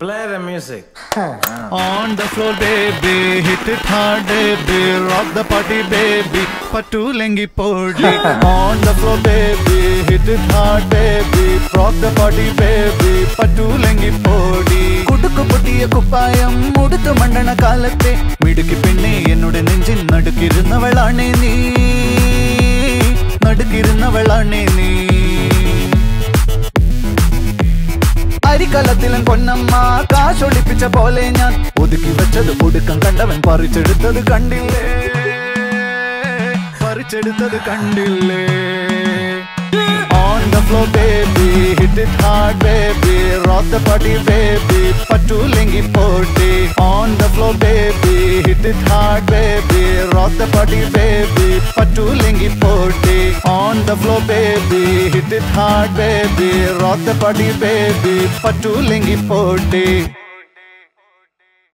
Play the music. On the floor, baby, hit it hard, baby, rock the party, baby, Patu lengi podi. On the floor, baby, hit it hard, baby, rock the party, baby, Patu പറ്റൂലെങ്കി പോടി കുടുക്കു പൊട്ടിയ കുപ്പായം മുടുത്തു മണ്ടണ കാലത്തെ മിടുക്കി പെണ്ണെ എന്നോട് നെഞ്ചിൽ നടുക്കിരുന്നവളാണേ നീ നടുക്കിരുന്നവളാണേ നീ അരിക്കലത്തിലും പൊന്നമ്മ കാശൊളിപ്പിച്ച പോലെ ഞാൻ ഒതുക്കി വെച്ചത് ഒടുക്കം കണ്ടവൻ പറിച്ചെടുത്തത് കണ്ടില്ലേ? പറിച്ചെടുത്തത് കണ്ടില്ലേ? On the floor, baby, hit it hard, baby, rock the party, baby, പറ്റൂലെങ്കി പോട്ടി. On the floor, baby, hit it hard, baby. Rock the party, baby. Patulingi forty on the floor, baby. Hit it hard, baby. Rock the party, baby. Patulingi forty.